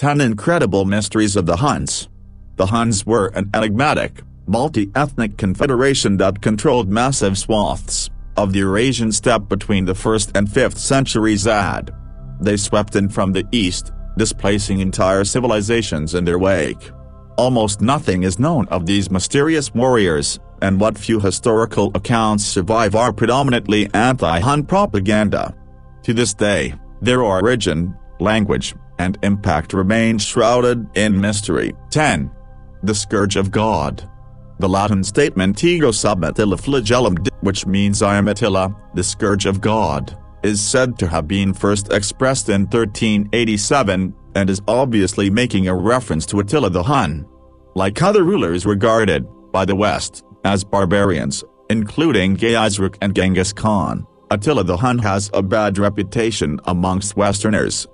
10 Incredible Mysteries of the Huns. The Huns were an enigmatic, multi-ethnic confederation that controlled massive swaths of the Eurasian steppe between the 1st and 5th centuries AD. They swept in from the east, displacing entire civilizations in their wake. Almost nothing is known of these mysterious warriors, and what few historical accounts survive are predominantly anti-Hun propaganda. To this day, their origin, language, and impact remain shrouded in mystery. 10. The Scourge of God. The Latin statement ego sub Attila flagellum which means I am Attila, the Scourge of God, is said to have been first expressed in 1387, and is obviously making a reference to Attila the Hun. Like other rulers regarded, by the West, as barbarians, including Geyizruk and Genghis Khan, Attila the Hun has a bad reputation amongst Westerners,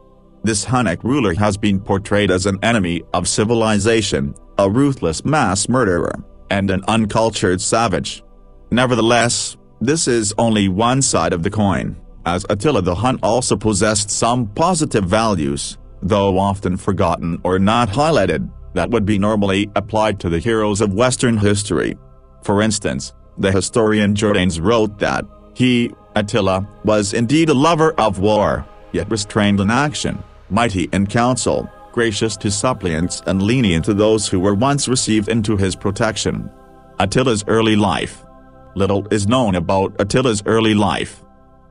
this Hunnic ruler has been portrayed as an enemy of civilization, a ruthless mass murderer, and an uncultured savage. Nevertheless, this is only one side of the coin, as Attila the Hun also possessed some positive values, though often forgotten or not highlighted, that would be normally applied to the heroes of Western history. For instance, the historian Jordanes wrote that, he, Attila, was indeed a lover of war, yet restrained in action mighty in counsel, gracious to suppliants and lenient to those who were once received into his protection. Attila's early life. Little is known about Attila's early life.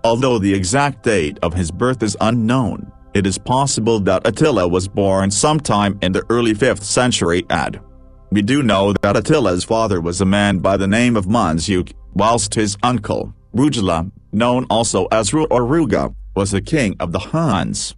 Although the exact date of his birth is unknown, it is possible that Attila was born sometime in the early 5th century AD. We do know that Attila's father was a man by the name of Mundzuk, whilst his uncle, Rugila, known also as Ru or Ruga, was the king of the Huns.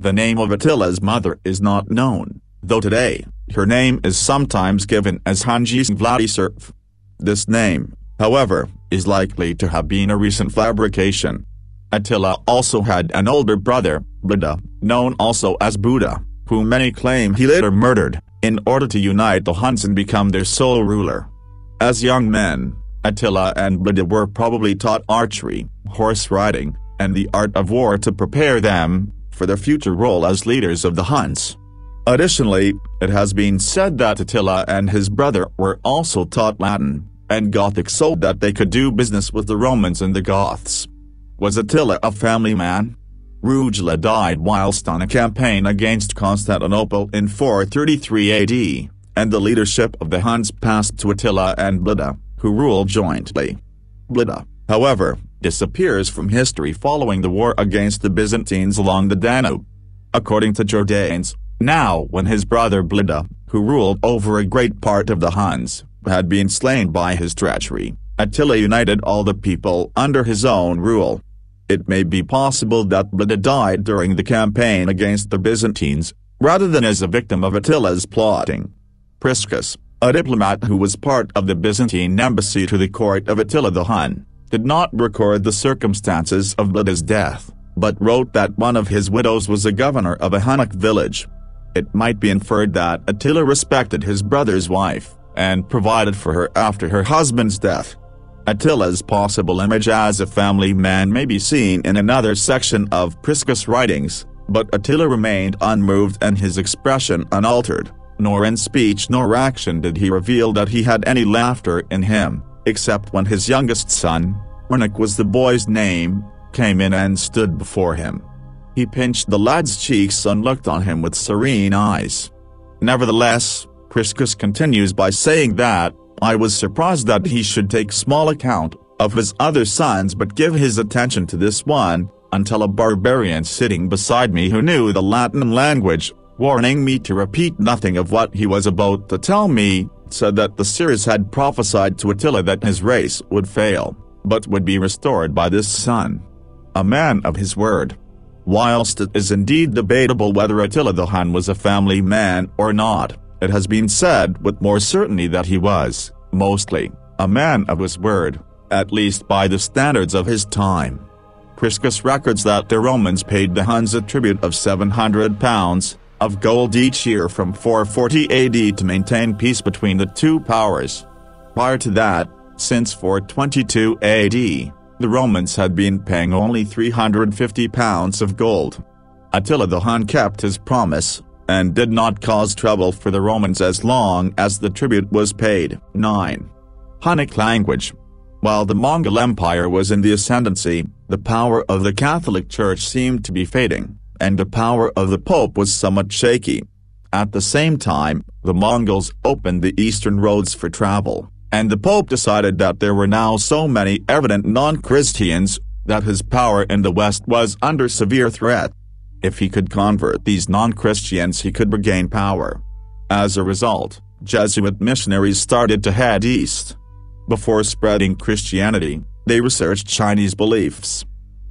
The name of Attila's mother is not known, though today, her name is sometimes given as Hangis Vladiserv. This name, however, is likely to have been a recent fabrication. Attila also had an older brother, Buddha, known also as Buddha, whom many claim he later murdered, in order to unite the Huns and become their sole ruler. As young men, Attila and Buddha were probably taught archery, horse riding, and the art of war to prepare them, for their future role as leaders of the Huns. Additionally, it has been said that Attila and his brother were also taught Latin and Gothic so that they could do business with the Romans and the Goths. Was Attila a family man? Rugila died whilst on a campaign against Constantinople in 433 AD, and the leadership of the Huns passed to Attila and Bleda, who ruled jointly. Bleda, however, disappears from history following the war against the Byzantines along the Danube. According to Jordanes, now when his brother Bleda, who ruled over a great part of the Huns, had been slain by his treachery, Attila united all the people under his own rule. It may be possible that Bleda died during the campaign against the Byzantines, rather than as a victim of Attila's plotting. Priscus, a diplomat who was part of the Byzantine embassy to the court of Attila the Hun, did not record the circumstances of Bleda's death, but wrote that one of his widows was a governor of a Hunnic village. It might be inferred that Attila respected his brother's wife, and provided for her after her husband's death. Attila's possible image as a family man may be seen in another section of Priscus' writings, but Attila remained unmoved and his expression unaltered, nor in speech nor action did he reveal that he had any laughter in him except when his youngest son, Renik was the boy's name, came in and stood before him. He pinched the lad's cheeks and looked on him with serene eyes. Nevertheless, Priscus continues by saying that, I was surprised that he should take small account of his other sons but give his attention to this one, until a barbarian sitting beside me who knew the Latin language, warning me to repeat nothing of what he was about to tell me, said that the seers had prophesied to Attila that his race would fail, but would be restored by this son. A man of his word. Whilst it is indeed debatable whether Attila the Hun was a family man or not, it has been said with more certainty that he was, mostly, a man of his word, at least by the standards of his time. Priscus records that the Romans paid the Huns a tribute of 700 pounds, of gold each year from 440 AD to maintain peace between the two powers. Prior to that, since 422 AD, the Romans had been paying only 350 pounds of gold. Attila the Hun kept his promise, and did not cause trouble for the Romans as long as the tribute was paid. 9. Hunnic language. While the Mongol Empire was in the ascendancy, the power of the Catholic Church seemed to be fading, and the power of the Pope was somewhat shaky. At the same time, the Mongols opened the eastern roads for travel, and the Pope decided that there were now so many evident non-Christians, that his power in the West was under severe threat. If he could convert these non-Christians he could regain power. As a result, Jesuit missionaries started to head east. Before spreading Christianity, they researched Chinese beliefs.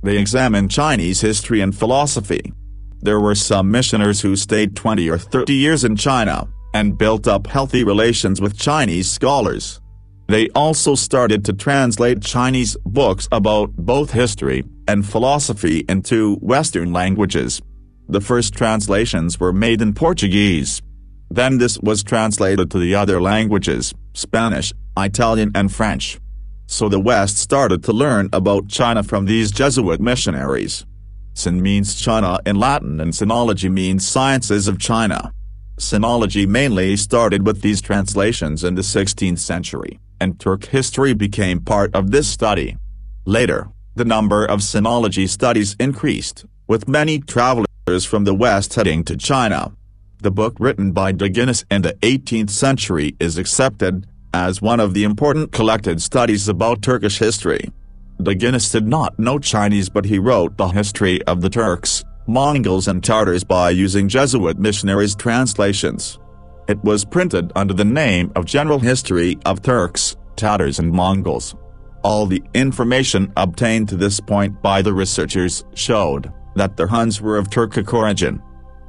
They examined Chinese history and philosophy. There were some missioners who stayed 20 or 30 years in China, and built up healthy relations with Chinese scholars. They also started to translate Chinese books about both history and philosophy into Western languages. The first translations were made in Portuguese. Then this was translated to the other languages, Spanish, Italian and French. So the West started to learn about China from these Jesuit missionaries. Sin means China in Latin and sinology means sciences of China. Sinology mainly started with these translations in the 16th century, and Turk history became part of this study. Later, the number of sinology studies increased, with many travelers from the West heading to China. The book written by De Guignes in the 18th century is accepted as one of the important collected studies about Turkish history. De Guignes did not know Chinese but he wrote the history of the Turks, Mongols and Tartars by using Jesuit missionaries' translations. It was printed under the name of General History of Turks, Tatars and Mongols. All the information obtained to this point by the researchers showed that the Huns were of Turkic origin.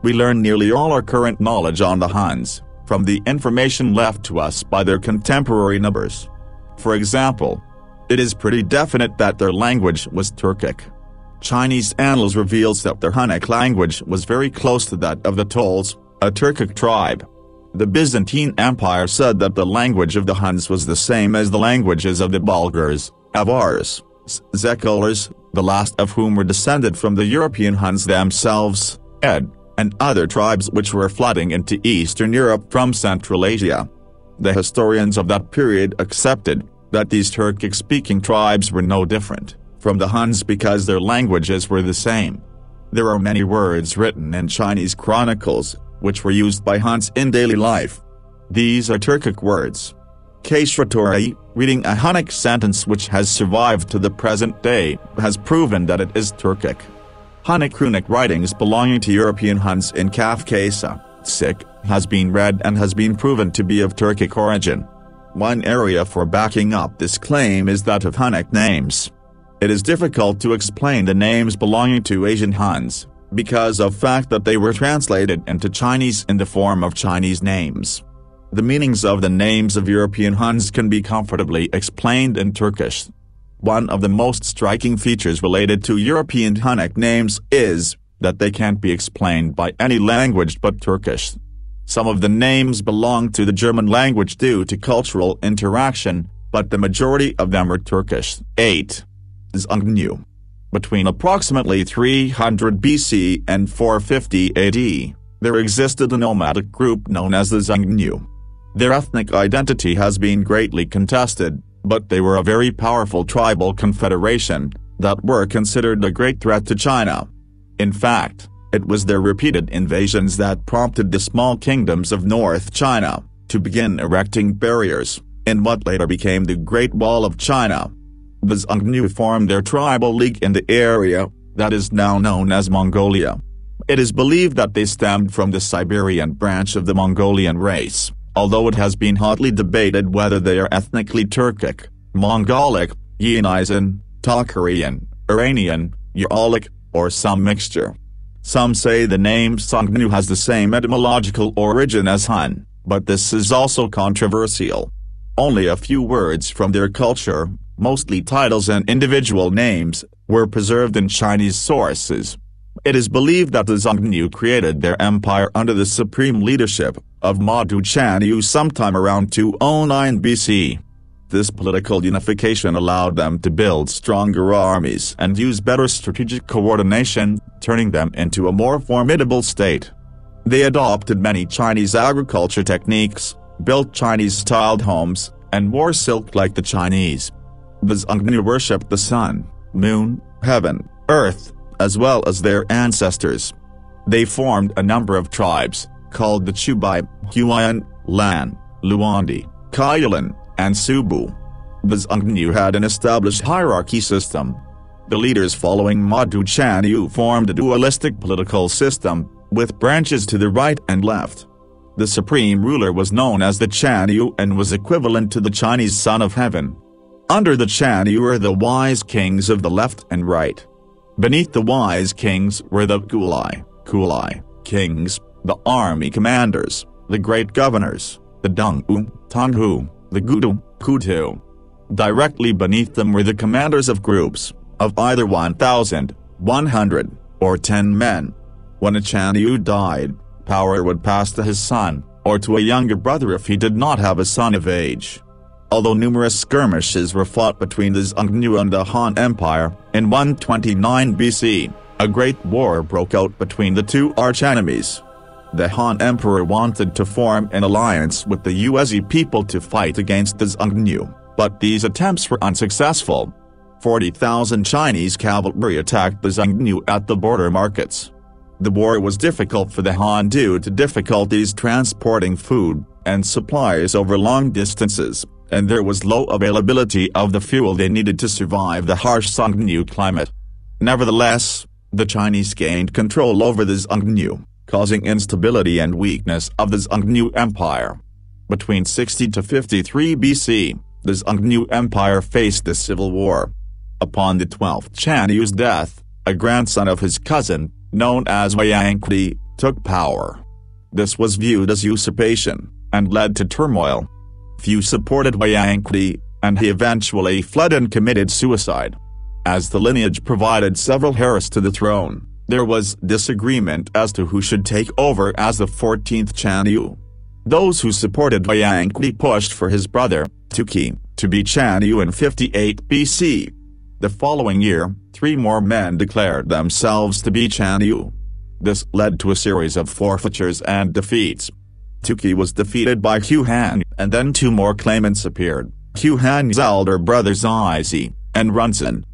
We learn nearly all our current knowledge on the Huns from the information left to us by their contemporary numbers. For example, it is pretty definite that their language was Turkic. Chinese annals reveals that their Hunnic language was very close to that of the Tols, a Turkic tribe. The Byzantine Empire said that the language of the Huns was the same as the languages of the Bulgars, Avars, Szeklers, the last of whom were descended from the European Huns themselves, Ed, and other tribes which were flooding into Eastern Europe from Central Asia. The historians of that period accepted that these Turkic-speaking tribes were no different from the Huns because their languages were the same. There are many words written in Chinese chronicles, which were used by Huns in daily life. These are Turkic words. Kashratori, reading a Hunnic sentence which has survived to the present day, has proven that it is Turkic. Hunnic runic writings belonging to European Huns in Kafkasa, Sik, has been read and has been proven to be of Turkic origin. One area for backing up this claim is that of Hunnic names. It is difficult to explain the names belonging to Asian Huns, because of fact that they were translated into Chinese in the form of Chinese names. The meanings of the names of European Huns can be comfortably explained in Turkish. One of the most striking features related to European Hunnic names is that they can't be explained by any language but Turkish. Some of the names belong to the German language due to cultural interaction, but the majority of them are Turkish. 8. Xiongnu. Between approximately 300 BC and 450 AD, there existed a nomadic group known as the Xiongnu. Their ethnic identity has been greatly contested, but they were a very powerful tribal confederation that were considered a great threat to China. In fact, it was their repeated invasions that prompted the small kingdoms of North China to begin erecting barriers in what later became the Great Wall of China. The Xiongnu formed their tribal league in the area that is now known as Mongolia. It is believed that they stemmed from the Siberian branch of the Mongolian race, although it has been hotly debated whether they are ethnically Turkic, Mongolic, Yeniseian, Tocharian, Iranian, Uralic, or some mixture. Some say the name Xiongnu has the same etymological origin as Hun, but this is also controversial. Only a few words from their culture, mostly titles and individual names, were preserved in Chinese sources. It is believed that the Xiongnu created their empire under the supreme leadership of Ma Yu sometime around 209 BC. This political unification allowed them to build stronger armies and use better strategic coordination, turning them into a more formidable state. They adopted many Chinese agriculture techniques, built Chinese-styled homes, and wore silk like the Chinese. The Xiongnu worshipped the sun, moon, heaven, earth, as well as their ancestors. They formed a number of tribes, called the Chubai, Huayan, Lan, Luandi, Kailan, and Subu. The Xiongnu had an established hierarchy system. The leaders following Madu Chanyu formed a dualistic political system, with branches to the right and left. The supreme ruler was known as the Chanyu and was equivalent to the Chinese Son of Heaven. Under the Chanyu were the wise kings of the left and right. Beneath the wise kings were the Kulai, Kulai, kings, the army commanders, the great governors, the Donghu, Tonghu, the Gudu, Kutu. Directly beneath them were the commanders of groups, of either 1,000, 100, or 10 men. When a Chanyu died, power would pass to his son, or to a younger brother if he did not have a son of age. Although numerous skirmishes were fought between the Xiongnu and the Han Empire, in 129 BC, a great war broke out between the two archenemies. The Han Emperor wanted to form an alliance with the Yuezhi people to fight against the Xiongnu, but these attempts were unsuccessful. 40,000 Chinese cavalry attacked the Xiongnu at the border markets. The war was difficult for the Han due to difficulties transporting food and supplies over long distances, and there was low availability of the fuel they needed to survive the harsh Xiongnu climate. Nevertheless, the Chinese gained control over the Xiongnu, causing instability and weakness of the Xiongnu Empire. Between 60 to 53 BC, the Xiongnu Empire faced a civil war. Upon the 12th Chanyu's death, a grandson of his cousin, known as Huangdi, took power. This was viewed as usurpation, and led to turmoil. Few supported Huangdi, and he eventually fled and committed suicide. As the lineage provided several heirs to the throne, there was disagreement as to who should take over as the 14th Chanyu. Those who supported Huangdi pushed for his brother, Tuki, to be Chanyu in 58 BC. The following year, three more men declared themselves to be Chanyu. This led to a series of forfeitures and defeats. Tuki was defeated by Hu Han, and then two more claimants appeared, Hu Han's elder brother Zizi, and Runzan.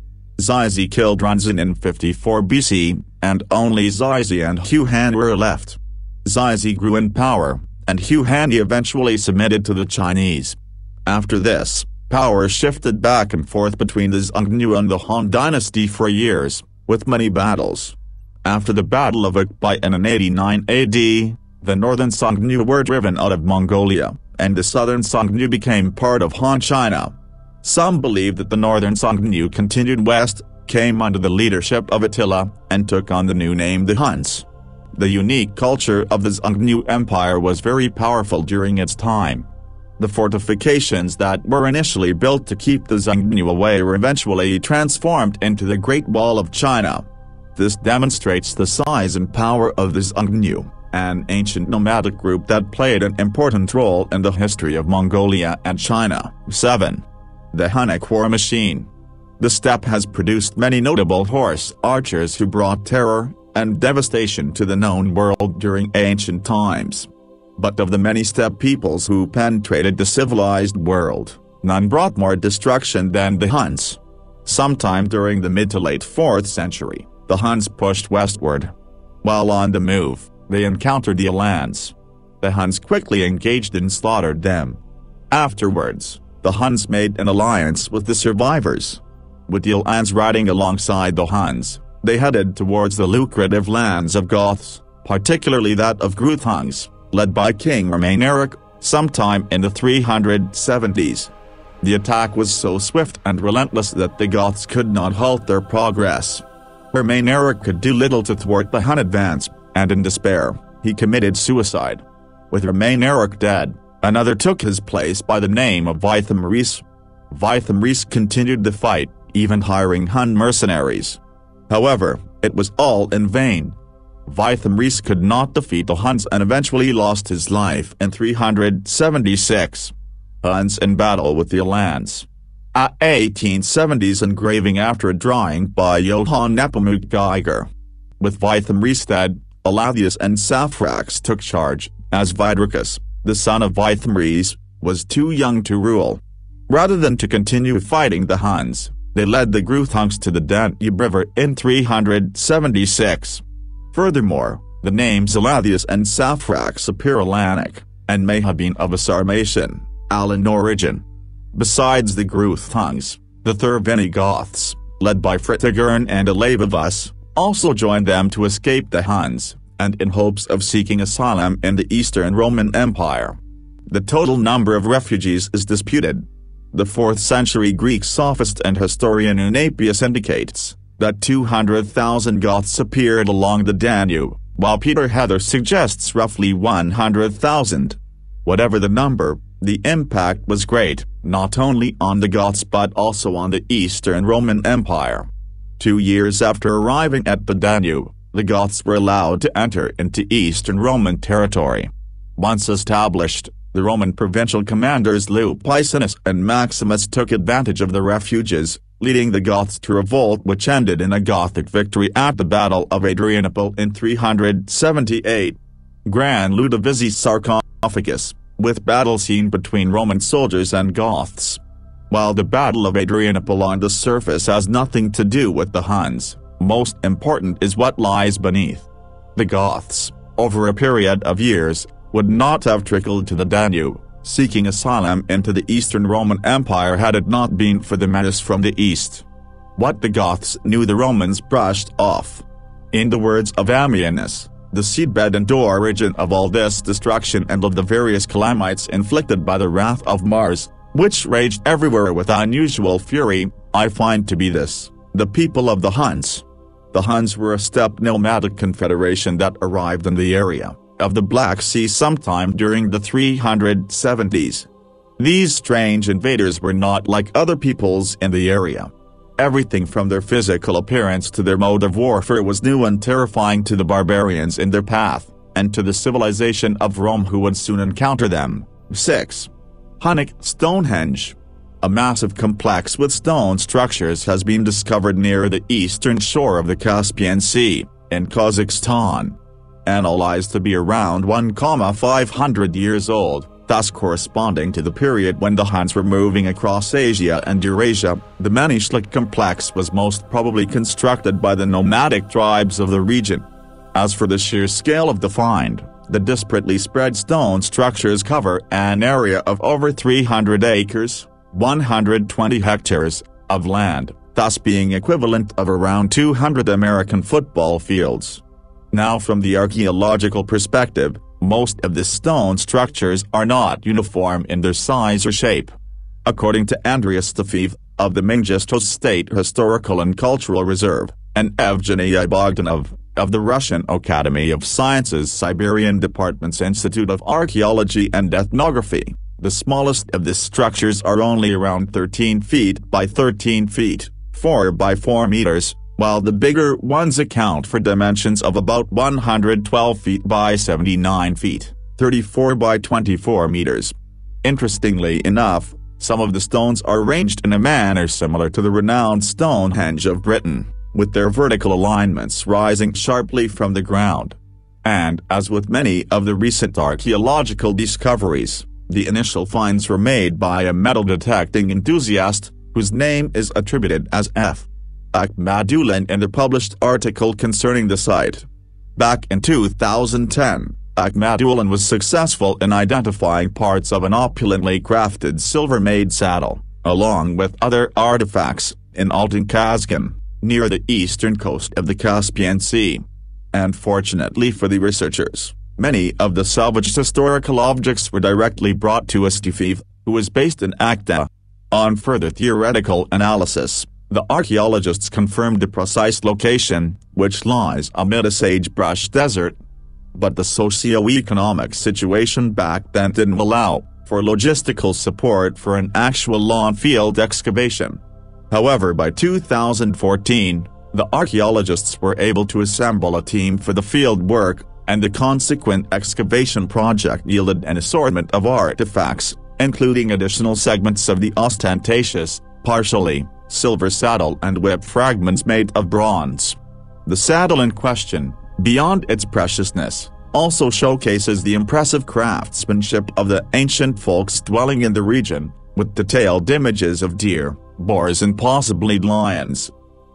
Zizi killed Runzan in 54 BC, and only Zizi and Hu Han were left. Zizi grew in power, and Hu Han eventually submitted to the Chinese. After this, Power shifted back and forth between the Xiongnu and the Han dynasty for years, with many battles. After the Battle of Aqbai in 89 AD, the northern Xiongnu were driven out of Mongolia, and the southern Xiongnu became part of Han China. Some believe that the northern Xiongnu continued west, came under the leadership of Attila, and took on the new name the Huns. The unique culture of the Xiongnu Empire was very powerful during its time. The fortifications that were initially built to keep the Xiongnu away were eventually transformed into the Great Wall of China. This demonstrates the size and power of the Xiongnu, an ancient nomadic group that played an important role in the history of Mongolia and China. 7. The Hunnic War Machine The steppe has produced many notable horse archers who brought terror and devastation to the known world during ancient times. But of the many steppe peoples who penetrated the civilized world, none brought more destruction than the Huns. Sometime during the mid to late 4th century, the Huns pushed westward. While on the move, they encountered the Alans. The Huns quickly engaged and slaughtered them. Afterwards, the Huns made an alliance with the survivors. With the Alans riding alongside the Huns, they headed towards the lucrative lands of Goths, particularly that of Greuthungs led by King Romain Ermanaric, sometime in the 370s. The attack was so swift and relentless that the Goths could not halt their progress. Romain Ermanaric could do little to thwart the Hun advance, and in despair, he committed suicide. With Ermanaric dead, another took his place by the name of Vythamris. Vythamris continued the fight, even hiring Hun mercenaries. However, it was all in vain. Vythamris could not defeat the Huns and eventually lost his life in 376. Huns in battle with the Alans. A 1870s engraving after a drawing by Johann Nepomuk Geiger. With Vythamris dead, Elatheus and Saphrax took charge, as Vidricus, the son of Vythmres, was too young to rule. Rather than to continue fighting the Huns, they led the Greuthungs to the Danube River in 376. Furthermore, the names Elatheus and Saphrax appear Alanic, and may have been of a Sarmatian, Alan origin. Besides the Greuthungs, the Thervingi Goths, led by Fritigern and Elevavus, also joined them to escape the Huns, and in hopes of seeking asylum in the Eastern Roman Empire. The total number of refugees is disputed. The 4th century Greek sophist and historian Eunapius indicates that 200,000 Goths appeared along the Danube, while Peter Heather suggests roughly 100,000. Whatever the number, the impact was great, not only on the Goths but also on the Eastern Roman Empire. Two years after arriving at the Danube, the Goths were allowed to enter into Eastern Roman territory. Once established, the Roman provincial commanders Lupicinus and Maximus took advantage of the refuges, leading the Goths to revolt which ended in a Gothic victory at the Battle of Adrianople in 378. Grand Ludovisi's sarcophagus, with battle scene between Roman soldiers and Goths. While the Battle of Adrianople on the surface has nothing to do with the Huns, most important is what lies beneath. The Goths, over a period of years, would not have trickled to the Danube, seeking asylum into the Eastern Roman Empire had it not been for the menace from the east. What the Goths knew the Romans brushed off. In the words of Ammianus, the seedbed and origin of all this destruction and of the various calamities inflicted by the wrath of Mars, which raged everywhere with unusual fury, I find to be this, the people of the Huns. The Huns were a steppe nomadic confederation that arrived in the area of the Black Sea sometime during the 370s. These strange invaders were not like other peoples in the area. Everything from their physical appearance to their mode of warfare was new and terrifying to the barbarians in their path, and to the civilization of Rome who would soon encounter them. 6. Hunnic Stonehenge A massive complex with stone structures has been discovered near the eastern shore of the Caspian Sea, in Kazakhstan analyzed to be around 1,500 years old, thus corresponding to the period when the Huns were moving across Asia and Eurasia. The Mangyshlak complex was most probably constructed by the nomadic tribes of the region. As for the sheer scale of the find, the disparately spread stone structures cover an area of over 300 acres, 120 hectares, of land, thus being equivalent of around 200 American football fields. Now from the archaeological perspective, most of the stone structures are not uniform in their size or shape. According to Andreas Stefiv, of the Mangistau State Historical and Cultural Reserve, and Evgeny Bogdanov, of the Russian Academy of Sciences Siberian Department's Institute of Archaeology and Ethnography, the smallest of the structures are only around 13 feet by 13 feet, 4 by 4 meters, while the bigger ones account for dimensions of about 112 feet by 79 feet, 34 by 24 meters. Interestingly enough, some of the stones are arranged in a manner similar to the renowned Stonehenge of Britain, with their vertical alignments rising sharply from the ground. And, as with many of the recent archaeological discoveries, the initial finds were made by a metal detecting enthusiast, whose name is attributed as F. Akhmadullin in the published article concerning the site. Back in 2010, Akhmadullin was successful in identifying parts of an opulently crafted silver-made saddle, along with other artifacts, in Altyn Kazgan, near the eastern coast of the Caspian Sea. And fortunately for the researchers, many of the salvaged historical objects were directly brought to Astafiev, who was based in Aktau. On further theoretical analysis, the archaeologists confirmed the precise location, which lies amid a sagebrush desert. But the socio-economic situation back then didn't allow for logistical support for an actual lawn field excavation. However by 2014, the archaeologists were able to assemble a team for the field work, and the consequent excavation project yielded an assortment of artifacts, including additional segments of the ostentatious, partially, silver saddle and whip fragments made of bronze. The saddle in question, beyond its preciousness, also showcases the impressive craftsmanship of the ancient folks dwelling in the region, with detailed images of deer, boars and possibly lions.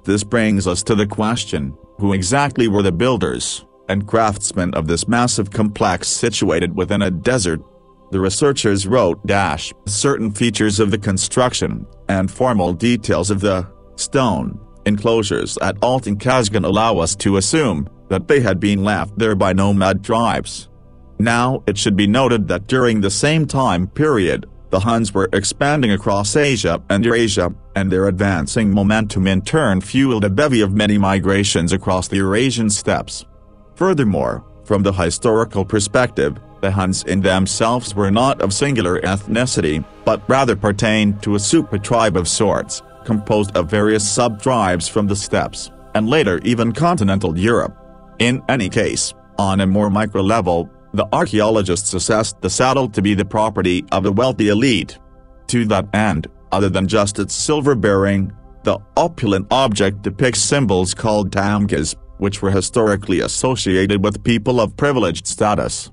This brings us to the question, who exactly were the builders and craftsmen of this massive complex situated within a desert? The researchers wrote dash certain features of the construction and formal details of the stone enclosures at Altyn Kazgan allow us to assume that they had been left there by nomad tribes. Now it should be noted that during the same time period, the Huns were expanding across Asia and Eurasia, and their advancing momentum in turn fueled a bevy of many migrations across the Eurasian steppes. Furthermore, from the historical perspective, the Huns in themselves were not of singular ethnicity, but rather pertained to a super-tribe of sorts, composed of various sub-tribes from the steppes, and later even continental Europe. In any case, on a more micro level, the archaeologists assessed the saddle to be the property of a wealthy elite. To that end, other than just its silver bearing, the opulent object depicts symbols called tamgas, which were historically associated with people of privileged status.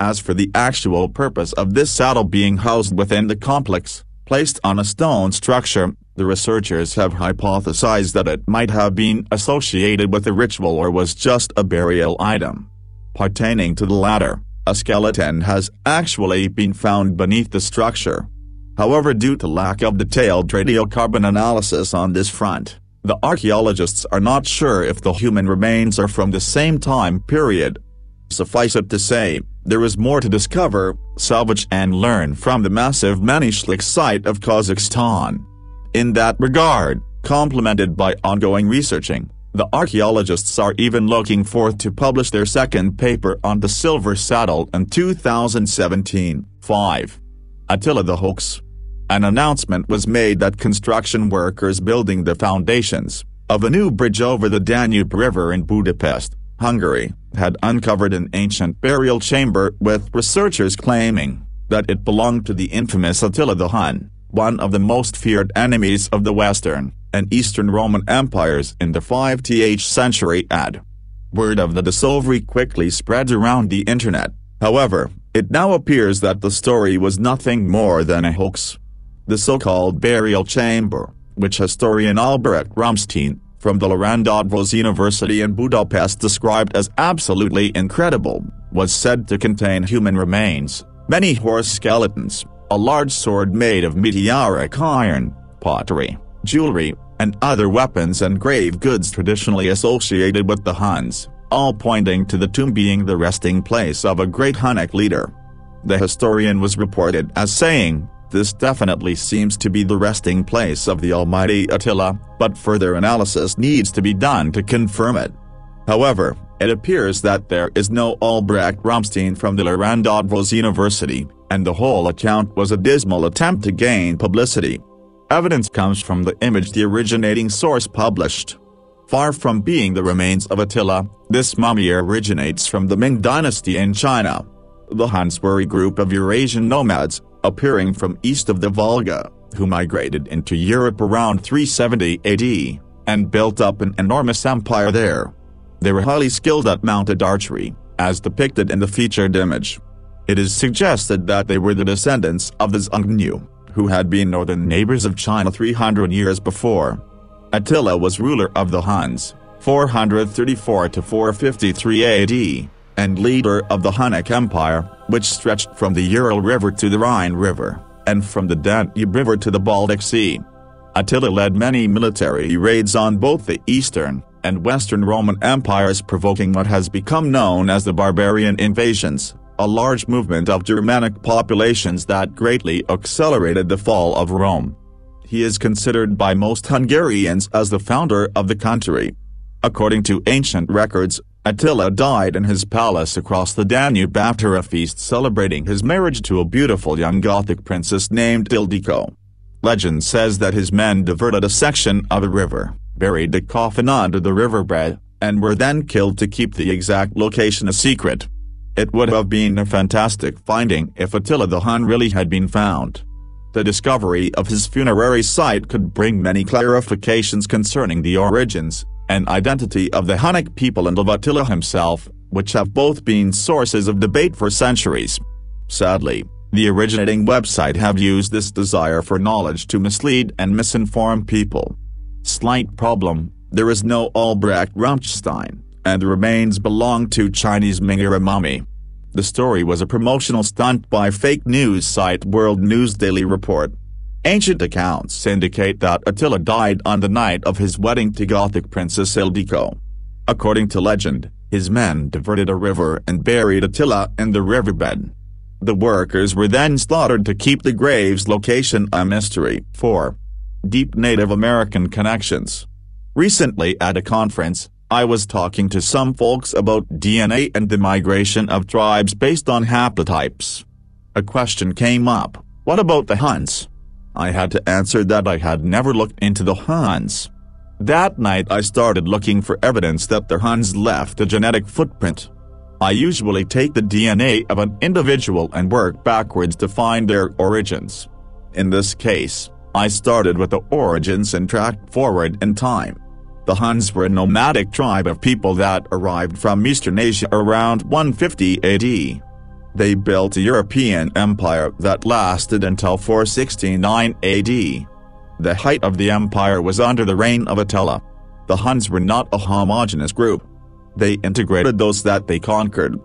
As for the actual purpose of this saddle being housed within the complex, placed on a stone structure, the researchers have hypothesized that it might have been associated with a ritual or was just a burial item. Pertaining to the latter, a skeleton has actually been found beneath the structure. However due to lack of detailed radiocarbon analysis on this front, the archaeologists are not sure if the human remains are from the same time period. Suffice it to say, there is more to discover, salvage and learn from the massive Mangyshlak site of Kazakhstan. In that regard, complemented by ongoing researching, the archaeologists are even looking forth to publish their second paper on the silver saddle in 2017. 5. Attila the hoax. An announcement was made that construction workers building the foundations of a new bridge over the Danube River in Budapest, Hungary, had uncovered an ancient burial chamber with researchers claiming that it belonged to the infamous Attila the Hun, one of the most feared enemies of the Western and Eastern Roman empires in the 5th century AD. Word of the discovery quickly spread around the internet, however, it now appears that the story was nothing more than a hoax. The so-called burial chamber, which historian Albrecht Rumstein, from the Loránd University in Budapest described as absolutely incredible, was said to contain human remains, many horse skeletons, a large sword made of meteoric iron, pottery, jewelry, and other weapons and grave goods traditionally associated with the Huns, all pointing to the tomb being the resting place of a great Hunnic leader. The historian was reported as saying, this definitely seems to be the resting place of the almighty Attila, but further analysis needs to be done to confirm it. However, it appears that there is no Albrecht Rumstein from the Loránd Eötvös University, and the whole account was a dismal attempt to gain publicity. Evidence comes from the image the originating source published. Far from being the remains of Attila, this mummy originates from the Ming dynasty in China. The a group of Eurasian nomads, appearing from east of the Volga, who migrated into Europe around 370 AD, and built up an enormous empire there. They were highly skilled at mounted archery, as depicted in the featured image. It is suggested that they were the descendants of the Xiongnu, who had been northern neighbors of China 300 years before. Attila was ruler of the Huns, 434 to 453 AD, and leader of the Hunnic Empire, which stretched from the Ural River to the Rhine River, and from the Danube River to the Baltic Sea. Attila led many military raids on both the Eastern and Western Roman empires provoking what has become known as the barbarian invasions, a large movement of Germanic populations that greatly accelerated the fall of Rome. He is considered by most Hungarians as the founder of the country. According to ancient records, Attila died in his palace across the Danube after a feast celebrating his marriage to a beautiful young Gothic princess named Ildiko. Legend says that his men diverted a section of a river, buried the coffin under the riverbed, and were then killed to keep the exact location a secret. It would have been a fantastic finding if Attila the Hun really had been found. The discovery of his funerary site could bring many clarifications concerning the origins, and identity of the Hunnic people and of Attila himself, which have both been sources of debate for centuries. Sadly, the originating website have used this desire for knowledge to mislead and misinform people. Slight problem, there is no Albrecht Rumstein, and the remains belong to Chinese Mingyur mummy. The story was a promotional stunt by fake news site World News Daily Report. Ancient accounts indicate that Attila died on the night of his wedding to Gothic princess Ildiko. According to legend, his men diverted a river and buried Attila in the riverbed. The workers were then slaughtered to keep the grave's location a mystery. 4. Deep Native American Connections Recently at a conference, I was talking to some folks about DNA and the migration of tribes based on haplotypes. A question came up, what about the Huns? I had to answer that I had never looked into the Huns. That night I started looking for evidence that the Huns left a genetic footprint. I usually take the DNA of an individual and work backwards to find their origins. In this case, I started with the origins and tracked forward in time. The Huns were a nomadic tribe of people that arrived from Eastern Asia around 150 AD. They built a European empire that lasted until 469 AD. The height of the empire was under the reign of Attila. The Huns were not a homogeneous group. They integrated those that they conquered.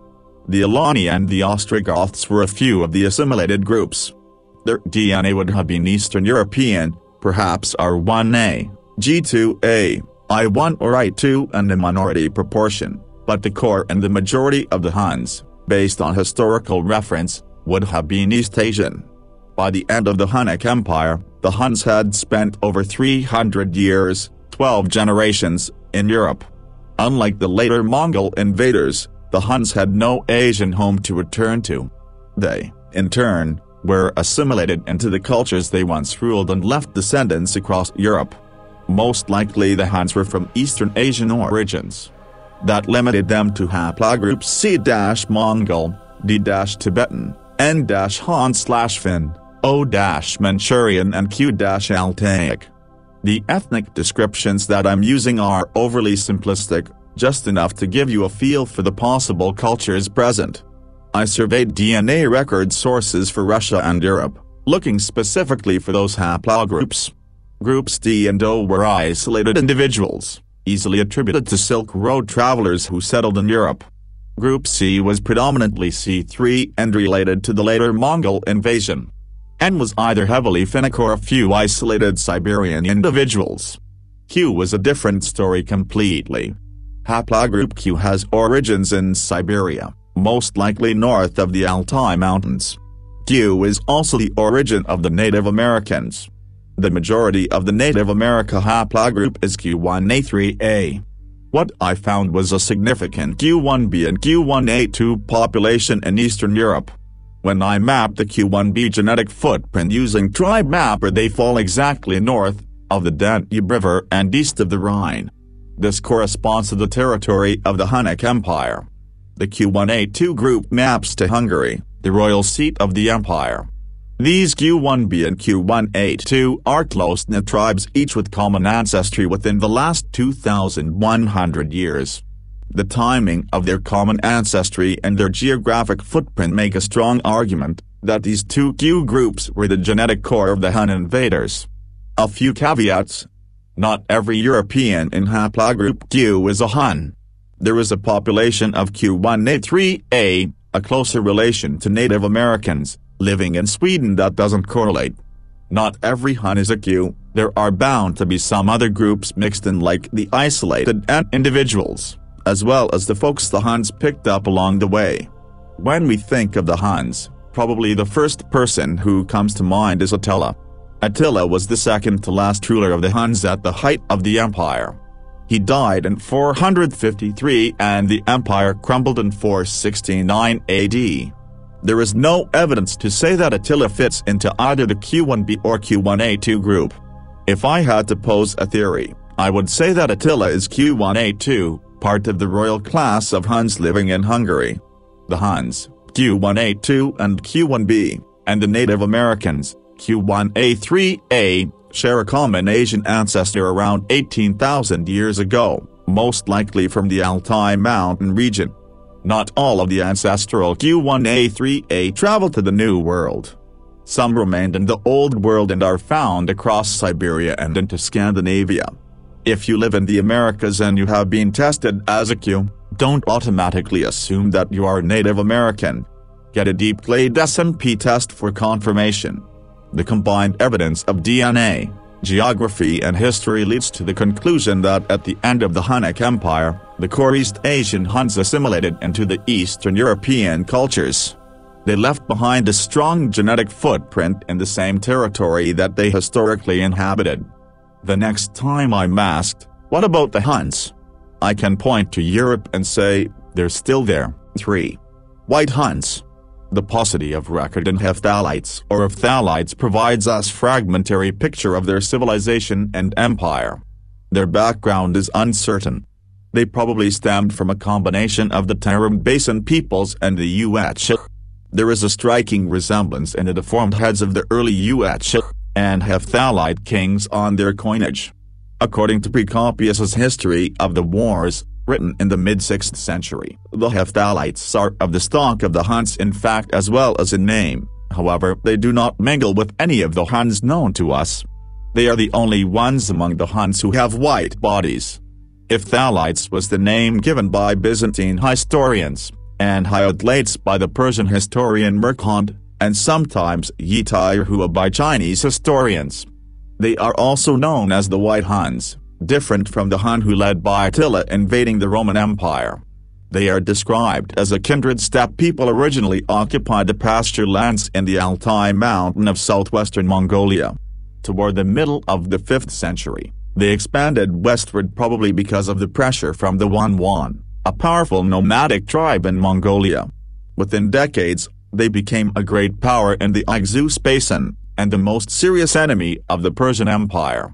The Alani and the Ostrogoths were a few of the assimilated groups. Their DNA would have been Eastern European, perhaps R1A, G2A, I1 or I2 and a minority proportion, but the core and the majority of the Huns, based on historical reference, would have been East Asian. By the end of the Hunnic Empire, the Huns had spent over 300 years, 12 generations, in Europe. Unlike the later Mongol invaders, the Huns had no Asian home to return to. They, in turn, were assimilated into the cultures they once ruled and left descendants across Europe. Most likely the Huns were from Eastern Asian origins. That limited them to haplogroups C-Mongol, D-Tibetan, N-Han-Finn, O-Manchurian and Q-Altaic. The ethnic descriptions that I'm using are overly simplistic, just enough to give you a feel for the possible cultures present. I surveyed DNA record sources for Russia and Europe, looking specifically for those haplogroups. Groups D and O were isolated individuals, easily attributed to Silk Road travelers who settled in Europe. Group C was predominantly C3 and related to the later Mongol invasion. N was either heavily Finnic or a few isolated Siberian individuals. Q was a different story completely. Haplogroup Q has origins in Siberia, most likely north of the Altai Mountains. Q is also the origin of the Native Americans. The majority of the Native America haplogroup is Q1A3A. What I found was a significant Q1b and Q1A2 population in Eastern Europe. When I mapped the Q1b genetic footprint using Tribe Mapper they fall exactly north of the Danube River and east of the Rhine. This corresponds to the territory of the Hunnic Empire. The Q1A2 group maps to Hungary, the royal seat of the empire. These Q1b and Q1A2 are close-knit tribes each with common ancestry within the last 2,100 years. The timing of their common ancestry and their geographic footprint make a strong argument that these two Q groups were the genetic core of the Hun invaders. A few caveats. Not every European in haplogroup Q is a Hun. There is a population of Q1A3A, a closer relation to Native Americans, living in Sweden that doesn't correlate. Not every Hun is a Q, there are bound to be some other groups mixed in like the isolated and individuals, as well as the folks the Huns picked up along the way. When we think of the Huns, probably the first person who comes to mind is Attila. Attila was the second to last ruler of the Huns at the height of the empire. He died in 453 and the empire crumbled in 469 AD. There is no evidence to say that Attila fits into either the Q1b or Q1a2 group. If I had to pose a theory, I would say that Attila is Q1a2, part of the royal class of Huns living in Hungary. The Huns, Q1a2 and Q1b, and the Native Americans, Q1a3a, share a common Asian ancestor around 18,000 years ago. most likely from the Altai mountain region. Not all of the ancestral Q1A3A traveled to the New World. Some remained in the Old World and are found across Siberia and into Scandinavia. If you live in the Americas and you have been tested as a Q, don't automatically assume that you are Native American. Get a deep clade SNP test for confirmation. The combined evidence of DNA, geography and history leads to the conclusion that at the end of the Hunnic Empire, the core East Asian Huns assimilated into the Eastern European cultures. They left behind a strong genetic footprint in the same territory that they historically inhabited. The next time I'm asked, what about the Huns? I can point to Europe and say, they're still there. 3. White Huns. The paucity of record in Hephthalites or Ephthalites provides us fragmentary picture of their civilization and empire. Their background is uncertain. They probably stemmed from a combination of the Tarim Basin peoples and the Yuetsh. There is a striking resemblance in the deformed heads of the early Yuetsh and Hephthalite kings on their coinage. According to Procopius's History of the Wars, written in the mid-6th century. The Hephthalites are of the stock of the Huns in fact as well as in name, however they do not mingle with any of the Huns known to us. They are the only ones among the Huns who have white bodies. Hephthalites was the name given by Byzantine historians, and Hyodlates by the Persian historian Merkant, and sometimes Yitayahua by Chinese historians. They are also known as the White Huns different from the Hun who led by Attila invading the Roman Empire. They are described as a kindred steppe people originally occupied the pasture lands in the Altai mountain of southwestern Mongolia. Toward the middle of the 5th century, they expanded westward probably because of the pressure from the Wanwan, a powerful nomadic tribe in Mongolia. Within decades, they became a great power in the Oxus Basin, and the most serious enemy of the Persian Empire.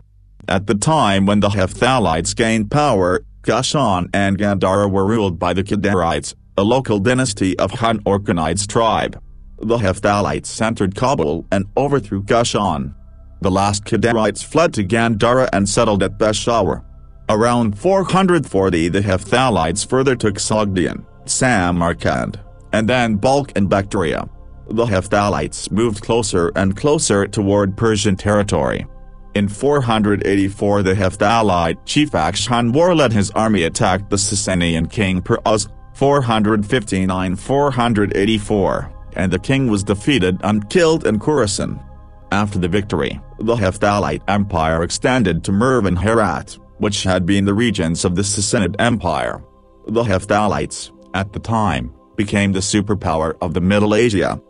At the time when the Hephthalites gained power, Kashan and Gandhara were ruled by the Kedarites, a local dynasty of Han Orkhanides tribe. The Hephthalites entered Kabul and overthrew Kashan. The last Kedarites fled to Gandhara and settled at Peshawar. Around 440 the Hephthalites further took Sogdian, Samarkand, and then Balkh and Bactria. The Hephthalites moved closer and closer toward Persian territory. In 484 the Hephthalite chief Akshanwar led his army attacked the Sasanian king Peruz, 459-484, and the king was defeated and killed in Khorasan. After the victory, the Hephthalite Empire extended to Merv and Herat, which had been the regions of the Sassanid Empire. The Hephthalites, at the time, became the superpower of the Middle Asia.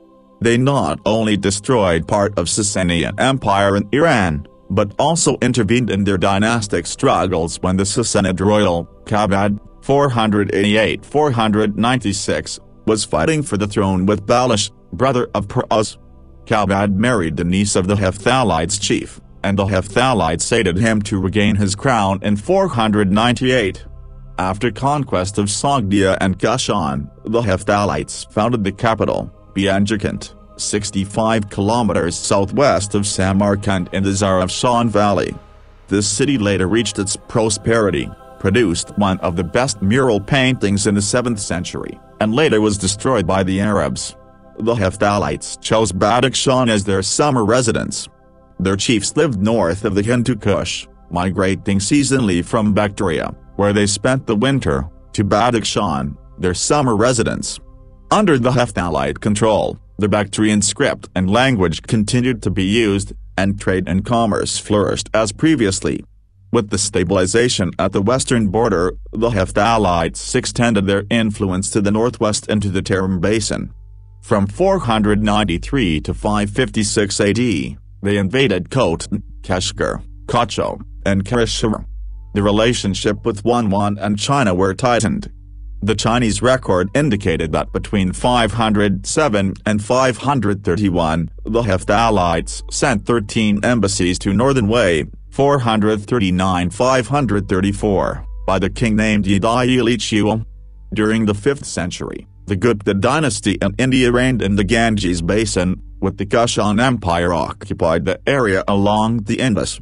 They not only destroyed part of Sasanian Empire in Iran, but also intervened in their dynastic struggles when the Sassanid royal, Kabad, 488-496, was fighting for the throne with Balash, brother of Peruz. Kabad married the niece of the Hephthalites chief, and the Hephthalites aided him to regain his crown in 498. After conquest of Sogdia and Kashan, the Hephthalites founded the capital, Panjikent. 65 kilometers southwest of Samarkand in the Zarafshan Valley. This city later reached its prosperity, produced one of the best mural paintings in the 7th century, and later was destroyed by the Arabs. The Hephthalites chose Badakhshan as their summer residence. Their chiefs lived north of the Hindu Kush, migrating seasonally from Bactria, where they spent the winter, to Badakhshan, their summer residence. Under the Hephthalite control, the Bactrian script and language continued to be used, and trade and commerce flourished as previously. With the stabilization at the western border, the Hephthalites extended their influence to the northwest into the Tarim Basin. From 493 to 556 AD, they invaded Khotan, Kashgar, Kacho, and Karashahr. The relationship with Wanwan and China were tightened, the Chinese record indicated that between 507 and 531, the Hephthalites sent 13 embassies to Northern Wei, 439-534, by the king named Yedai Lichuo. During the 5th century, the Gupta dynasty in India reigned in the Ganges basin, with the Kushan Empire occupied the area along the Indus.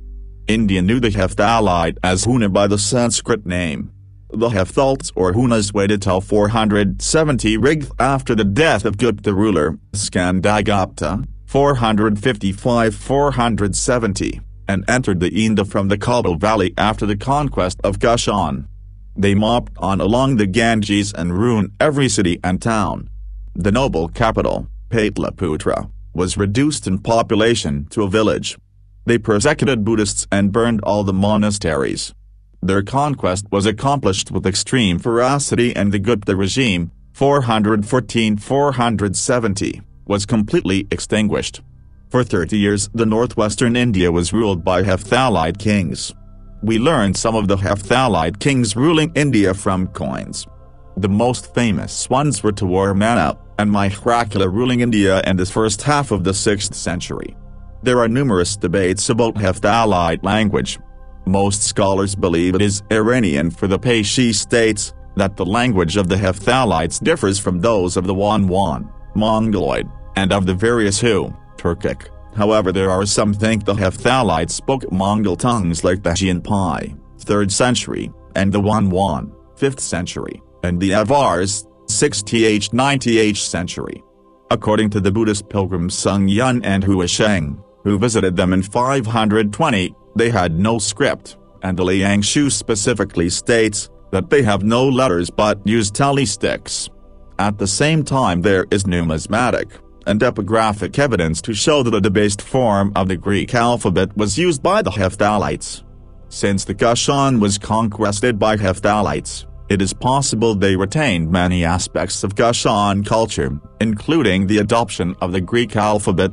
India knew the Hephthalite as Huna by the Sanskrit name, the Hephtalites or Hunas waited till 470 Rig after the death of Gupta ruler, Skandagupta, 455-470, and entered the Inda from the Kabul valley after the conquest of Kushan. They mopped on along the Ganges and ruined every city and town. The noble capital, Patliputra, was reduced in population to a village. They persecuted Buddhists and burned all the monasteries. Their conquest was accomplished with extreme ferocity and the Gupta regime, 414-470, was completely extinguished. For 30 years the northwestern India was ruled by Hephthalite kings. We learned some of the Hephthalite kings ruling India from coins. The most famous ones were Toramana and Mihirakula ruling India in the first half of the 6th century. There are numerous debates about Hephthalite language, most scholars believe it is Iranian for the Peishi states, that the language of the Hephthalites differs from those of the Wanwan, Mongoloid, and of the various Hu, Turkic. However there are some think the Hephthalites spoke Mongol tongues like the Xianbei, 3rd century, and the Wanwan, 5th century, and the Avars, 6th 9th century. According to the Buddhist pilgrims Song Yun and Hui Sheng, who visited them in 520, they had no script, and the Liang Shu specifically states that they have no letters but use tally sticks. At the same time there is numismatic and epigraphic evidence to show that a debased form of the Greek alphabet was used by the Hephthalites. Since the Kushan was conquered by Hephthalites, it is possible they retained many aspects of Kushan culture, including the adoption of the Greek alphabet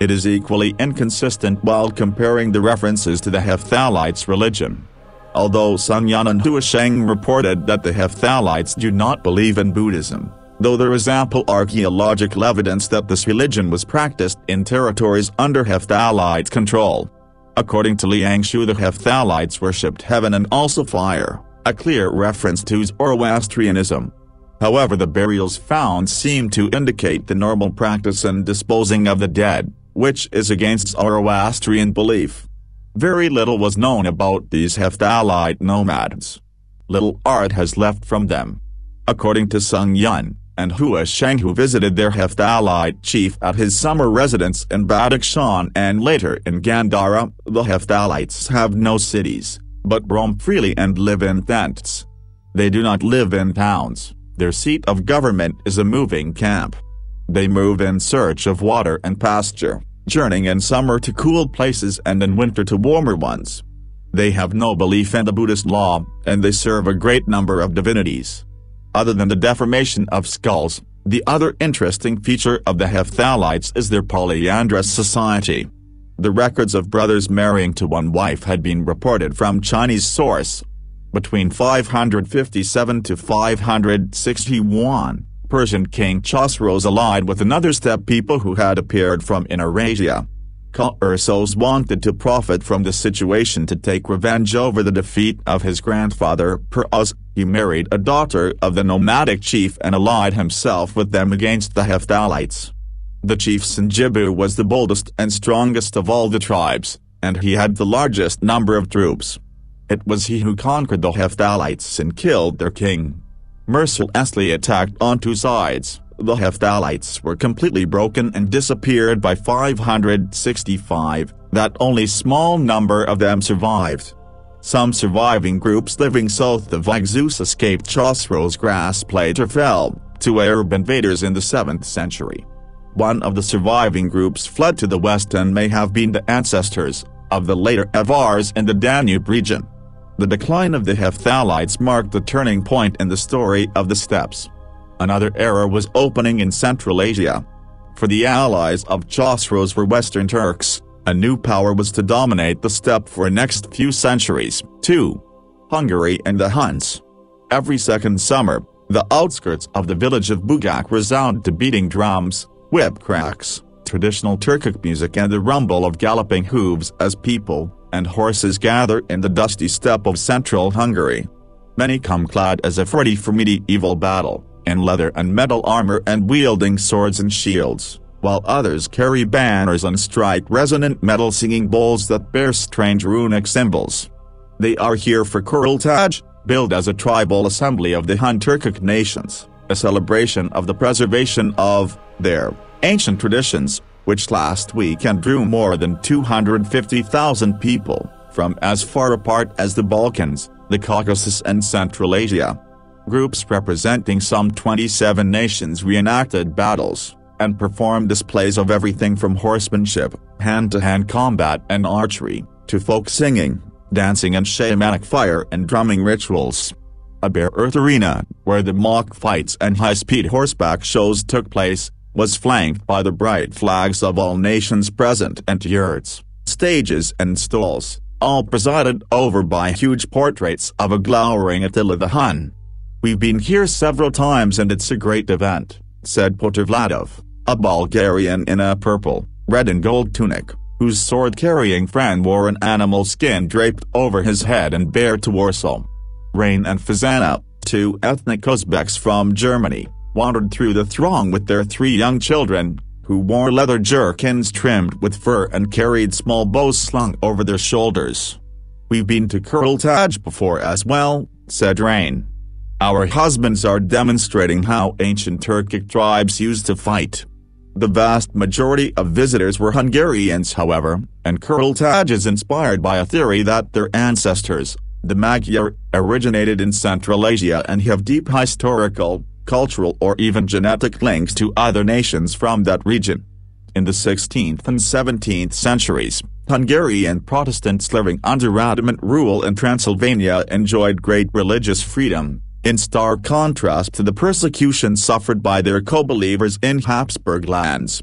it is equally inconsistent while comparing the references to the Hephthalites' religion. Although Song Yun and Hui Sheng reported that the Hephthalites do not believe in Buddhism, though there is ample archaeological evidence that this religion was practiced in territories under Hephthalite control. According to Liang Shu the Hephthalites worshipped heaven and also fire, a clear reference to Zoroastrianism. However the burials found seem to indicate the normal practice in disposing of the dead which is against Zoroastrian belief. Very little was known about these Hephthalite nomads. Little art has left from them. According to Song Yun, and Hui Sheng who visited their Hephthalite chief at his summer residence in Badakhshan and later in Gandhara, the Hephthalites have no cities, but roam freely and live in tents. They do not live in towns, their seat of government is a moving camp. They move in search of water and pasture, journeying in summer to cool places and in winter to warmer ones. They have no belief in the Buddhist law, and they serve a great number of divinities. Other than the deformation of skulls, the other interesting feature of the Hephthalites is their polyandrous society. The records of brothers marrying to one wife had been reported from Chinese source. Between 557 to 561, Persian king Chosroes allied with another steppe people who had appeared from Inner Asia. Khosroes wanted to profit from the situation to take revenge over the defeat of his grandfather Peruz. He married a daughter of the nomadic chief and allied himself with them against the Hephthalites. The chief Sanjibu was the boldest and strongest of all the tribes, and he had the largest number of troops. It was he who conquered the Hephthalites and killed their king mercilessly attacked on two sides. The Hephthalites were completely broken and disappeared by 565, that only small number of them survived. Some surviving groups living south of Oxus escaped Chosroes' grasp plate or fell to Arab invaders in the 7th century. One of the surviving groups fled to the west and may have been the ancestors of the later Avars in the Danube region. The decline of the Hephthalites marked the turning point in the story of the steppes. Another era was opening in Central Asia. For the allies of Chosroes were Western Turks, a new power was to dominate the steppe for next few centuries, too. Hungary and the Huns. Every second summer, the outskirts of the village of Bugac resound to beating drums, whip cracks, traditional Turkic music and the rumble of galloping hooves as people, and horses gather in the dusty steppe of central Hungary. Many come clad as if ready for medieval battle, in leather and metal armor and wielding swords and shields, while others carry banners and strike resonant metal singing bowls that bear strange runic symbols. They are here for Kurultaj, billed as a tribal assembly of the Hun Turkic nations, a celebration of the preservation of their ancient traditions, which last weekend drew more than 250,000 people from as far apart as the Balkans, the Caucasus and Central Asia. Groups representing some 27 nations reenacted battles, and performed displays of everything from horsemanship, hand-to-hand -hand combat and archery, to folk singing, dancing and shamanic fire and drumming rituals. A bare earth arena, where the mock fights and high-speed horseback shows took place, was flanked by the bright flags of all nations present and yurts, stages and stalls, all presided over by huge portraits of a glowering Attila the Hun. We've been here several times and it's a great event, said Petr Vladov, a Bulgarian in a purple, red and gold tunic, whose sword-carrying friend wore an animal skin draped over his head and bare torso. Rain and Fazana, two ethnic Uzbeks from Germany, wandered through the throng with their three young children, who wore leather jerkins trimmed with fur and carried small bows slung over their shoulders. We've been to Kurultaj before as well, said Rain. Our husbands are demonstrating how ancient Turkic tribes used to fight. The vast majority of visitors were Hungarians however, and Kurultaj is inspired by a theory that their ancestors, the Magyar, originated in Central Asia and have deep historical, cultural or even genetic links to other nations from that region. In the 16th and 17th centuries, Hungarian Protestants living under Ottoman rule in Transylvania enjoyed great religious freedom, in stark contrast to the persecution suffered by their co-believers in Habsburg lands.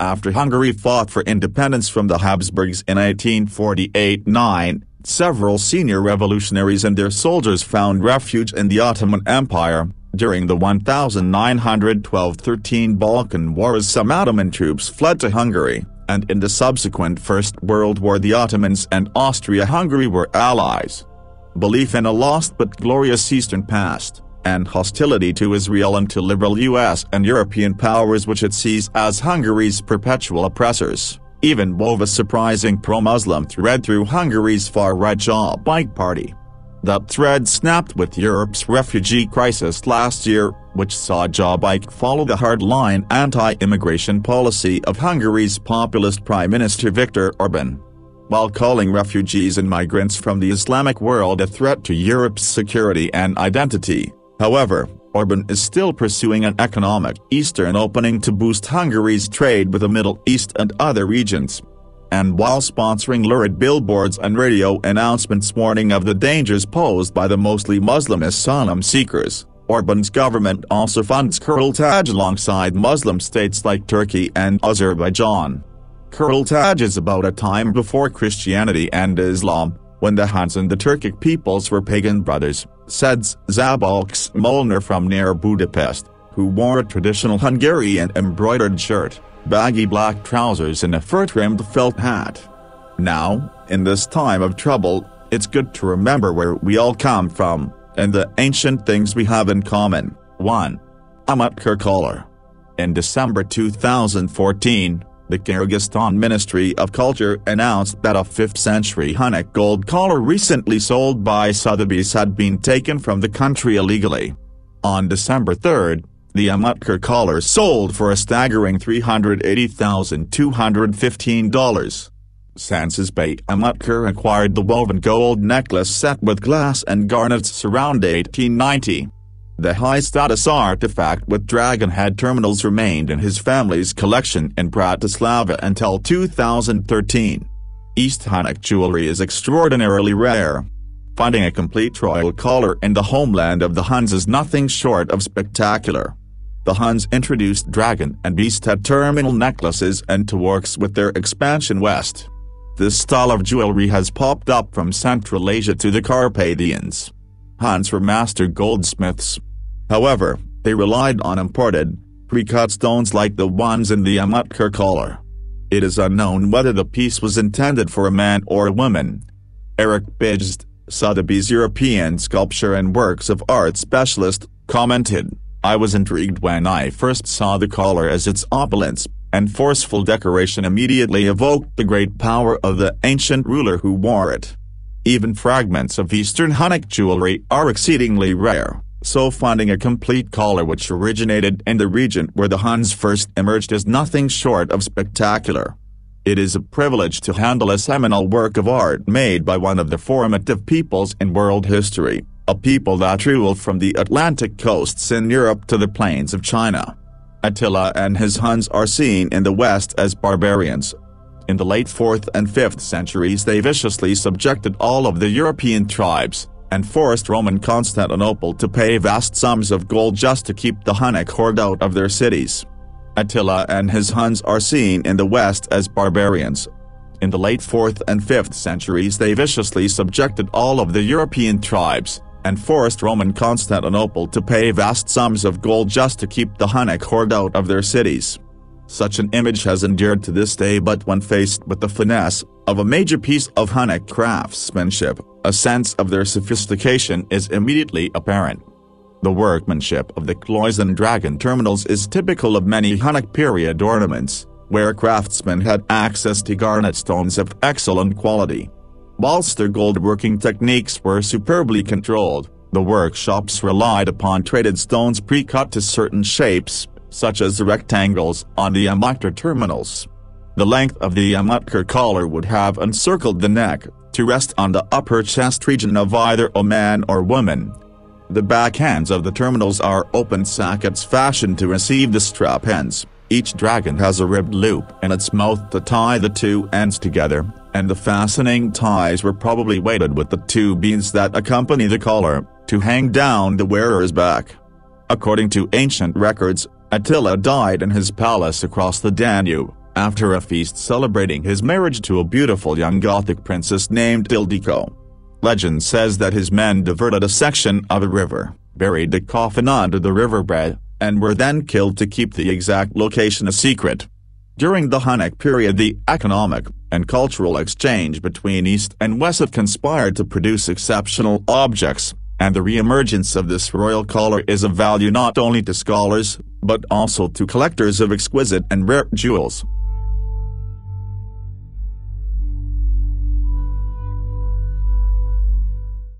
After Hungary fought for independence from the Habsburgs in 1848-9, several senior revolutionaries and their soldiers found refuge in the Ottoman Empire, during the 1912–13 Balkan Wars some Ottoman troops fled to Hungary, and in the subsequent First World War the Ottomans and Austria-Hungary were allies. Belief in a lost but glorious Eastern past, and hostility to Israel and to liberal US and European powers which it sees as Hungary's perpetual oppressors, even wove a surprising pro-Muslim thread through Hungary's far-right Jobbik party. That thread snapped with Europe's refugee crisis last year, which saw Jobbik follow the hardline anti-immigration policy of Hungary's populist Prime Minister Viktor Orban. While calling refugees and migrants from the Islamic world a threat to Europe's security and identity, however, Orban is still pursuing an economic Eastern opening to boost Hungary's trade with the Middle East and other regions and while sponsoring lurid billboards and radio announcements warning of the dangers posed by the mostly Muslim asylum seekers, Orban's government also funds Kurultaj alongside Muslim states like Turkey and Azerbaijan. Kurultaj is about a time before Christianity and Islam, when the Huns and the Turkic peoples were pagan brothers, said Szabolcs Molnar from near Budapest, who wore a traditional Hungarian embroidered shirt baggy black trousers and a fur-trimmed felt hat. Now, in this time of trouble, it's good to remember where we all come from, and the ancient things we have in common. 1. Amatkar collar. In December 2014, the Kyrgyzstan Ministry of Culture announced that a 5th century Hunnic gold collar recently sold by Sotheby's had been taken from the country illegally. On December 3, the Amatkar collar sold for a staggering $380,215. Sancesbay Amatkar acquired the woven gold necklace set with glass and garnets around 1890. The high-status artifact with dragon head terminals remained in his family's collection in Bratislava until 2013. East Hunnic jewelry is extraordinarily rare, Finding a complete royal collar in the homeland of the Huns is nothing short of spectacular. The Huns introduced dragon and beast head terminal necklaces into works with their expansion west. This style of jewelry has popped up from Central Asia to the Carpathians. Huns were master goldsmiths. However, they relied on imported, pre-cut stones like the ones in the Amatkar collar. It is unknown whether the piece was intended for a man or a woman. Erik Bijzet, Sotheby's European sculpture and works of art specialist, commented. I was intrigued when I first saw the collar as its opulence and forceful decoration immediately evoked the great power of the ancient ruler who wore it. Even fragments of Eastern Hunnic jewelry are exceedingly rare, so finding a complete collar which originated in the region where the Huns first emerged is nothing short of spectacular. It is a privilege to handle a seminal work of art made by one of the formative peoples in world history, a people that ruled from the Atlantic coasts in Europe to the plains of China. Attila and his Huns are seen in the West as barbarians. In the late 4th and 5th centuries they viciously subjected all of the European tribes, and forced Roman Constantinople to pay vast sums of gold just to keep the Hunnic horde out of their cities. Attila and his Huns are seen in the West as barbarians. In the late 4th and 5th centuries they viciously subjected all of the European tribes, and forced Roman Constantinople to pay vast sums of gold just to keep the Hunnic horde out of their cities. Such an image has endured to this day but when faced with the finesse of a major piece of Hunnic craftsmanship, a sense of their sophistication is immediately apparent. The workmanship of the Cloyson dragon terminals is typical of many Hunnic period ornaments, where craftsmen had access to garnet stones of excellent quality. Whilst their goldworking techniques were superbly controlled, the workshops relied upon traded stones pre-cut to certain shapes, such as the rectangles on the Amukter terminals. The length of the Amukter collar would have encircled the neck, to rest on the upper chest region of either a man or woman, the back ends of the terminals are open sackets fashioned to receive the strap ends. Each dragon has a ribbed loop in its mouth to tie the two ends together, and the fastening ties were probably weighted with the two beads that accompany the collar, to hang down the wearer's back. According to ancient records, Attila died in his palace across the Danube, after a feast celebrating his marriage to a beautiful young Gothic princess named Ildiko. Legend says that his men diverted a section of a river, buried the coffin under the riverbed, and were then killed to keep the exact location a secret. During the Hunnic period the economic and cultural exchange between East and West have conspired to produce exceptional objects, and the re-emergence of this royal collar is of value not only to scholars, but also to collectors of exquisite and rare jewels.